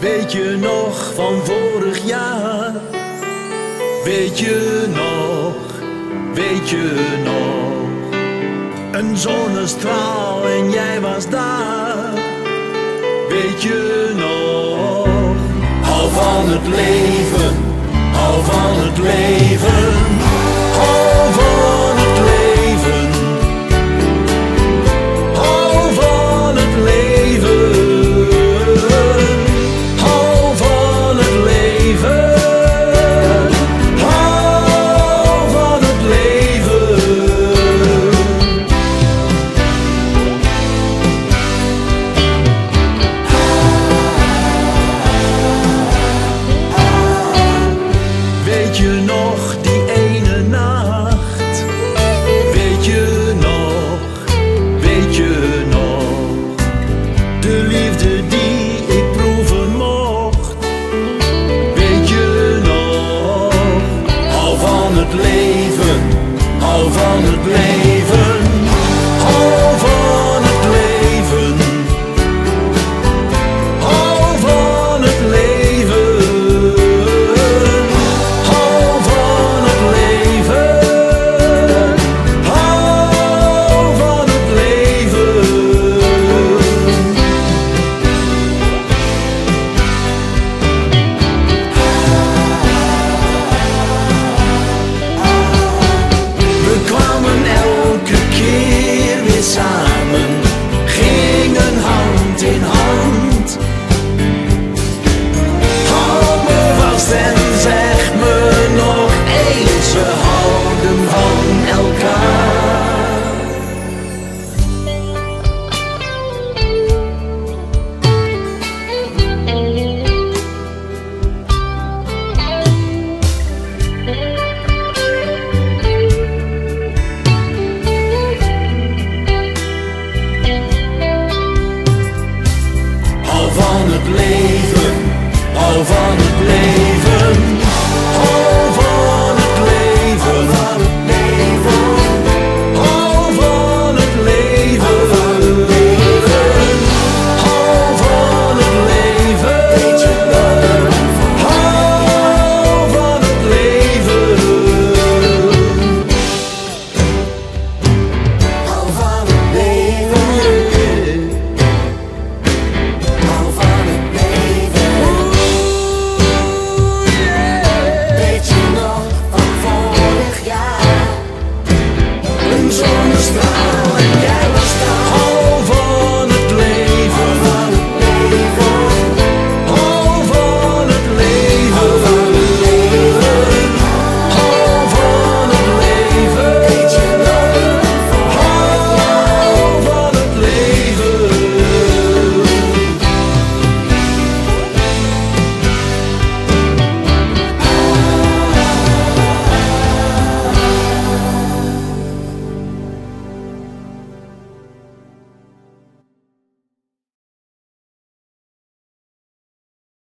Weet je nog van vorig jaar? Weet je nog, weet je nog? Een zonnestraal en jij was daar. Weet je nog? Hou van het leven,